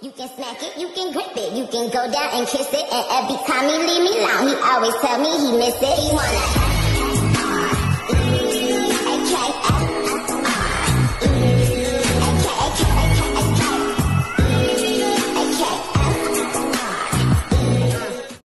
you can smack it, you can grip it, you can go down and kiss it. And every time he leave me alone, he always tell me he miss it. He wanna